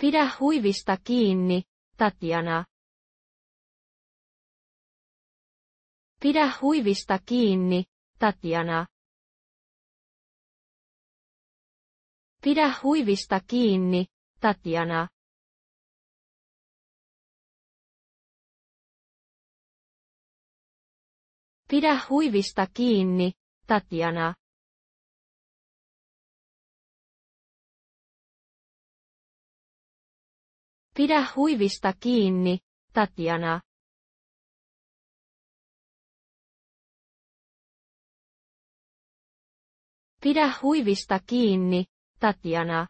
Pidä huivista kiinni, Tatjana. Pidä huivista kiinni, Tatjana. Pidä huivista kiinni, Tatjana. Pidä huivista kiinni, Tatjana. Pidä huivista kiinni, Tatjana. Pidä huivista kiinni, Tatjana.